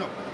uno.